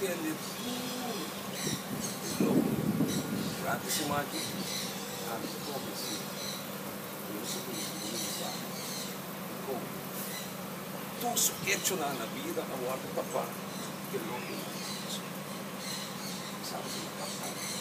Mira, sigue ele tudo. Louco. Rata se Tudo hecho na, na vida, na guarda tapar. Que louco. Sabe o que está